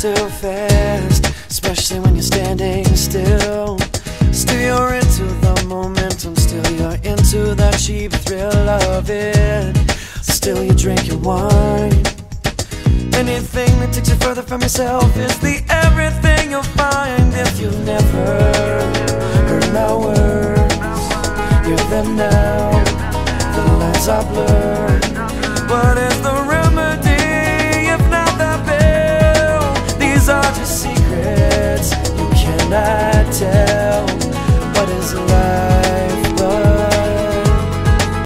too fast, especially when you're standing still. Still, you're into the momentum, still, you're into the cheap thrill of it. Still, you drink your wine. Anything that takes you further from yourself is the everything you'll find if you've never heard my words. Hear them now, the lines are blurred. What if not the